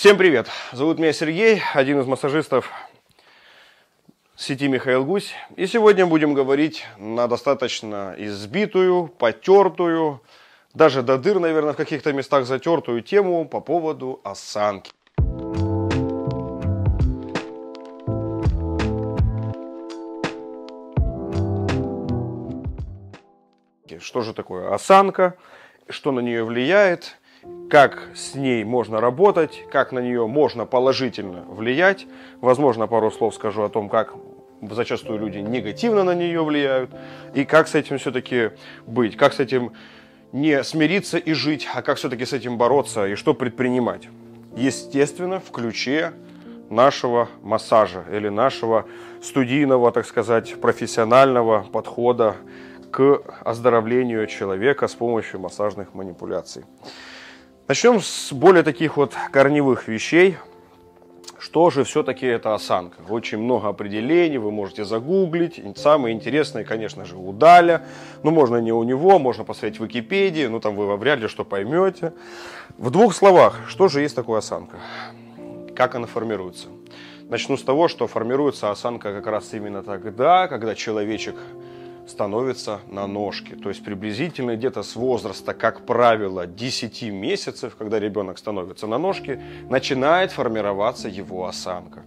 Всем привет! Зовут меня Сергей, один из массажистов сети Михаил Гусь. И сегодня будем говорить на достаточно избитую, потертую, даже до дыр, наверное, в каких-то местах затертую тему по поводу осанки. Что же такое осанка? Что на нее влияет? Как с ней можно работать, как на нее можно положительно влиять. Возможно, пару слов скажу о том, как зачастую люди негативно на нее влияют, и как с этим все-таки быть, как с этим не смириться и жить, а как все-таки с этим бороться и что предпринимать. Естественно, в ключе нашего массажа или нашего студийного, так сказать, профессионального подхода к оздоровлению человека с помощью массажных манипуляций. Начнем с более таких вот корневых вещей. Что же все-таки это осанка? Очень много определений, вы можете загуглить. Самое интересное, конечно же, у Даля. Ну, можно не у него, можно посмотреть в Википедии, ну, там вы вряд ли что поймете. В двух словах, что же есть такое осанка? Как она формируется? Начну с того, что формируется осанка как раз именно тогда, когда человечек становится на ножки. То есть приблизительно где-то с возраста, как правило, 10 месяцев, когда ребенок становится на ножки, начинает формироваться его осанка.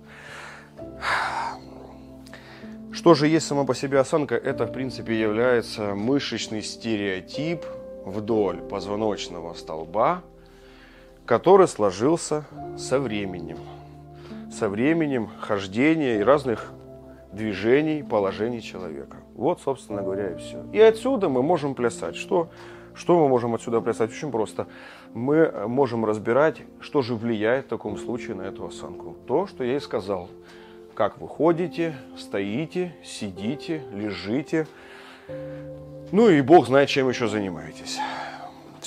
Что же есть сама по себе осанка? Это, в принципе, является мышечный стереотип вдоль позвоночного столба, который сложился со временем. Со временем хождения и разных движений, положений человека. Вот, собственно говоря, и все. И отсюда мы можем плясать. Что, что мы можем отсюда плясать? Очень просто. Мы можем разбирать, что же влияет в таком случае на эту осанку. То, что я и сказал. Как вы ходите, стоите, сидите, лежите. Ну и бог знает, чем еще занимаетесь.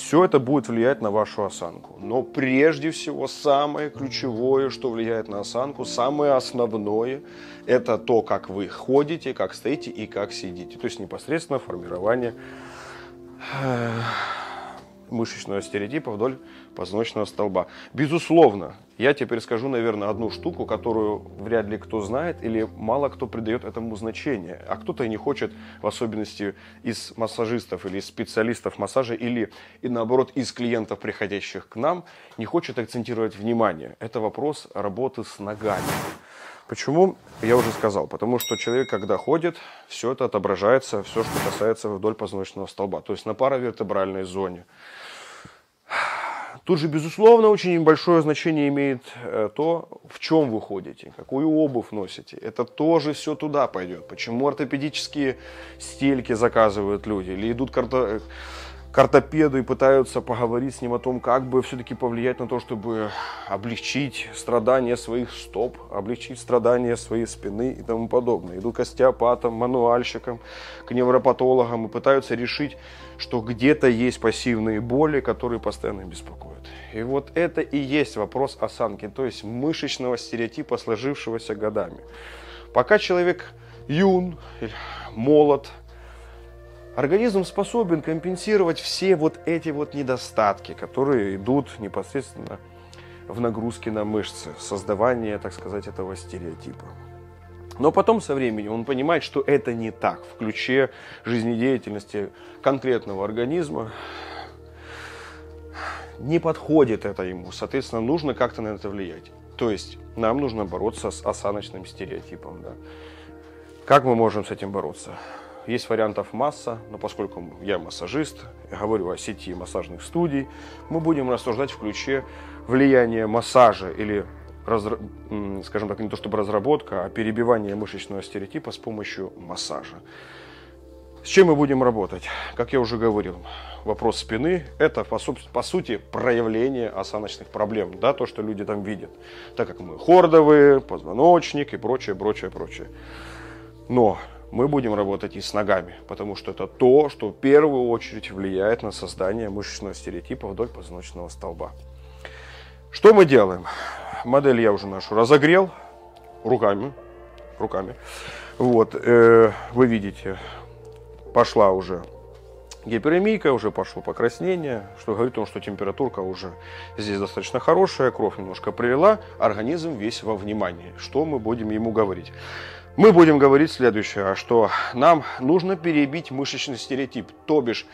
Все это будет влиять на вашу осанку. Но прежде всего самое ключевое, что влияет на осанку, самое основное, это то, как вы ходите, как стоите и как сидите. То есть непосредственно формирование э, мышечного стереотипа вдоль позвоночного столба. Безусловно, я теперь скажу, наверное, одну штуку, которую вряд ли кто знает или мало кто придает этому значение. А кто-то и не хочет, в особенности из массажистов или из специалистов массажа, или и наоборот из клиентов, приходящих к нам, не хочет акцентировать внимание. Это вопрос работы с ногами. Почему? Я уже сказал. Потому что человек, когда ходит, все это отображается, все, что касается вдоль позвоночного столба. То есть на паравертебральной зоне. Тут же, безусловно, очень большое значение имеет э, то, в чем вы ходите, какую обувь носите. Это тоже все туда пойдет. Почему ортопедические стельки заказывают люди или идут карта к ортопеду и пытаются поговорить с ним о том, как бы все-таки повлиять на то, чтобы облегчить страдания своих стоп, облегчить страдания своей спины и тому подобное. Идут к остеопатам, мануальщикам, к невропатологам и пытаются решить, что где-то есть пассивные боли, которые постоянно беспокоят. И вот это и есть вопрос осанки, то есть мышечного стереотипа, сложившегося годами. Пока человек юн, молод, Организм способен компенсировать все вот эти вот недостатки, которые идут непосредственно в нагрузке на мышцы, создавание, так сказать, этого стереотипа. Но потом со временем он понимает, что это не так в ключе жизнедеятельности конкретного организма. Не подходит это ему, соответственно, нужно как-то на это влиять. То есть нам нужно бороться с осаночным стереотипом. Да. Как мы можем с этим бороться? Есть вариантов масса, но поскольку я массажист, я говорю о сети массажных студий, мы будем рассуждать в ключе влияния массажа или скажем так, не то чтобы разработка, а перебивание мышечного стереотипа с помощью массажа. С чем мы будем работать? Как я уже говорил, вопрос спины – это, по, по сути, проявление осаночных проблем, да, то, что люди там видят, так как мы хордовые, позвоночник и прочее, прочее, прочее. Но мы будем работать и с ногами, потому что это то, что в первую очередь влияет на создание мышечного стереотипа вдоль позвоночного столба. Что мы делаем? Модель я уже нашу разогрел руками. руками. Вот, э, вы видите, пошла уже гиперемийка, уже пошло покраснение, что говорит о том, что температурка уже здесь достаточно хорошая, кровь немножко прилила, организм весь во внимании. Что мы будем ему говорить? Мы будем говорить следующее, что нам нужно перебить мышечный стереотип, то бишь,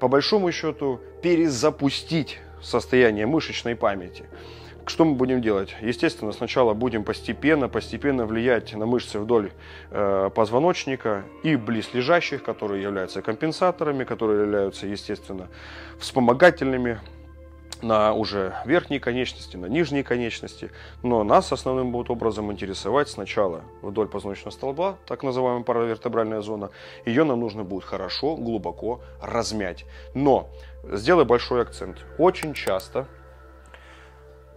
по большому счету, перезапустить состояние мышечной памяти. Что мы будем делать? Естественно, сначала будем постепенно, постепенно влиять на мышцы вдоль э, позвоночника и близлежащих, которые являются компенсаторами, которые являются, естественно, вспомогательными на уже верхние конечности, на нижние конечности. Но нас основным будет образом интересовать сначала вдоль позвоночного столба, так называемая паравертебральная зона. Ее нам нужно будет хорошо, глубоко размять. Но сделай большой акцент. Очень часто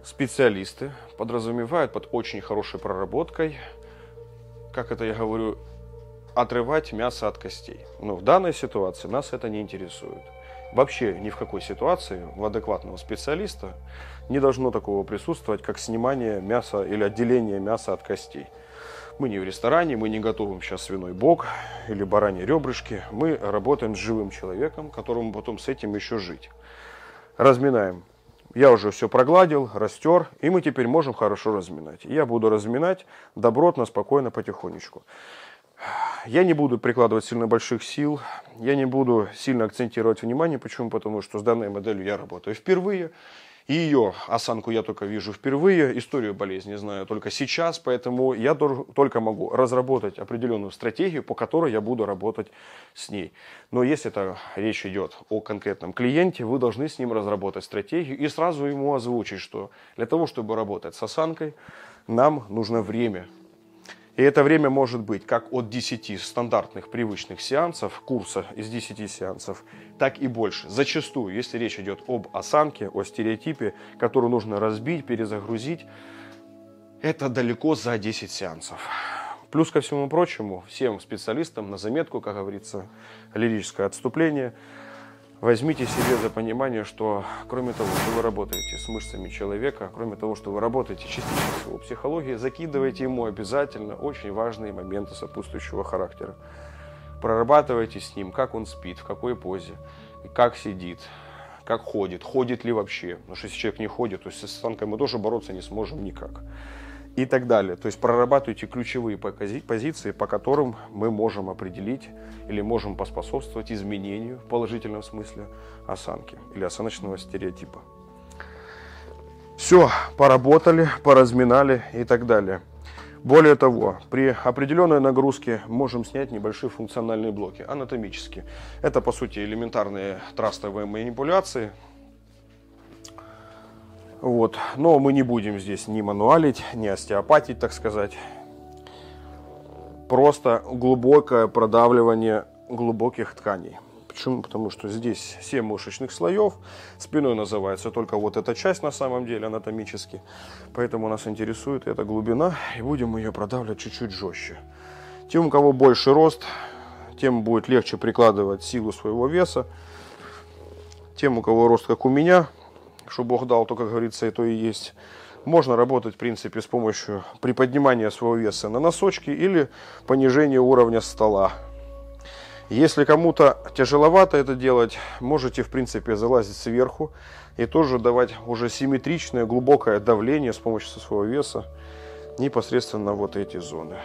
специалисты подразумевают под очень хорошей проработкой, как это я говорю, отрывать мясо от костей. Но в данной ситуации нас это не интересует. Вообще ни в какой ситуации у адекватного специалиста не должно такого присутствовать, как снимание мяса или отделение мяса от костей. Мы не в ресторане, мы не готовим сейчас свиной бок или бараньи ребрышки. Мы работаем с живым человеком, которому потом с этим еще жить. Разминаем я уже все прогладил, растер, и мы теперь можем хорошо разминать. Я буду разминать добротно, спокойно, потихонечку. Я не буду прикладывать сильно больших сил, я не буду сильно акцентировать внимание. Почему? Потому что с данной моделью я работаю впервые. И ее осанку я только вижу впервые, историю болезни знаю только сейчас, поэтому я только могу разработать определенную стратегию, по которой я буду работать с ней. Но если это речь идет о конкретном клиенте, вы должны с ним разработать стратегию и сразу ему озвучить, что для того, чтобы работать с осанкой, нам нужно время, и это время может быть как от 10 стандартных привычных сеансов, курса из 10 сеансов, так и больше. Зачастую, если речь идет об осанке, о стереотипе, который нужно разбить, перезагрузить, это далеко за 10 сеансов. Плюс ко всему прочему, всем специалистам на заметку, как говорится, лирическое отступление – Возьмите себе за понимание, что кроме того, что вы работаете с мышцами человека, кроме того, что вы работаете частично с его психологией, закидывайте ему обязательно очень важные моменты сопутствующего характера. Прорабатывайте с ним, как он спит, в какой позе, как сидит, как ходит, ходит ли вообще. Потому что если человек не ходит, то с останкой мы тоже бороться не сможем никак и так далее. То есть прорабатывайте ключевые позиции, по которым мы можем определить или можем поспособствовать изменению в положительном смысле осанки или осаночного стереотипа. Все, поработали, поразминали и так далее. Более того, при определенной нагрузке можем снять небольшие функциональные блоки, анатомические. Это, по сути, элементарные трастовые манипуляции, вот. Но мы не будем здесь ни мануалить, ни остеопатить, так сказать. Просто глубокое продавливание глубоких тканей. Почему? Потому что здесь 7 мышечных слоев, спиной называется только вот эта часть на самом деле анатомически. Поэтому нас интересует эта глубина, и будем ее продавливать чуть-чуть жестче. Тем, у кого больше рост, тем будет легче прикладывать силу своего веса. Тем, у кого рост как у меня, что Бог дал, то, как говорится, это и есть. Можно работать, в принципе, с помощью приподнимания своего веса на носочки или понижения уровня стола. Если кому-то тяжеловато это делать, можете, в принципе, залазить сверху и тоже давать уже симметричное, глубокое давление с помощью своего веса непосредственно вот эти зоны.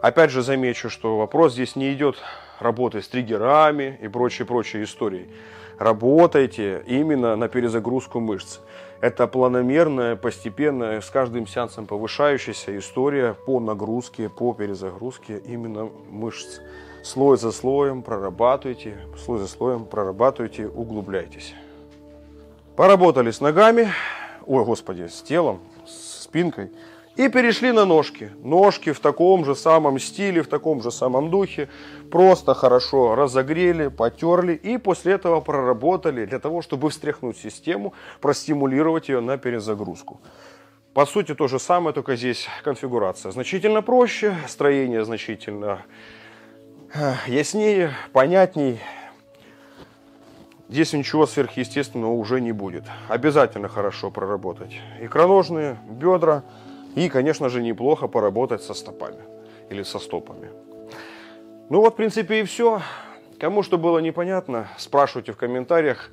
Опять же замечу, что вопрос здесь не идет работы с триггерами и прочей-прочей историей работайте именно на перезагрузку мышц. Это планомерная, постепенная, с каждым сеансом повышающаяся история по нагрузке, по перезагрузке именно мышц. Слой за слоем прорабатывайте, слой за слоем прорабатывайте, углубляйтесь. Поработали с ногами, ой, господи, с телом, с спинкой. И перешли на ножки. Ножки в таком же самом стиле, в таком же самом духе. Просто хорошо разогрели, потерли и после этого проработали для того, чтобы встряхнуть систему, простимулировать ее на перезагрузку. По сути то же самое, только здесь конфигурация значительно проще, строение значительно э, яснее, понятней. Здесь ничего сверхъестественного уже не будет. Обязательно хорошо проработать икроножные, бедра, и, конечно же, неплохо поработать со стопами или со стопами. Ну вот, в принципе, и все. Кому что было непонятно, спрашивайте в комментариях.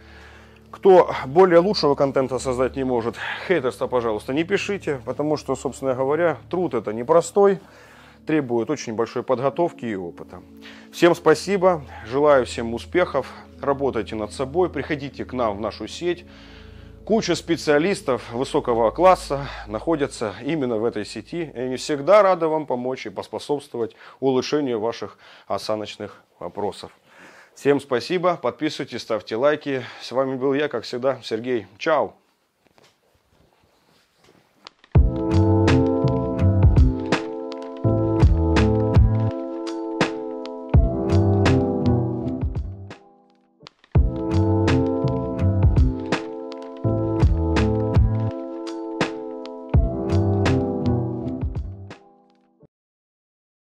Кто более лучшего контента создать не может, хейтерство, пожалуйста, не пишите, потому что, собственно говоря, труд это непростой, требует очень большой подготовки и опыта. Всем спасибо, желаю всем успехов, работайте над собой, приходите к нам в нашу сеть. Куча специалистов высокого класса находятся именно в этой сети, и они всегда рады вам помочь и поспособствовать улучшению ваших осаночных вопросов. Всем спасибо, подписывайтесь, ставьте лайки. С вами был я, как всегда, Сергей. Чао!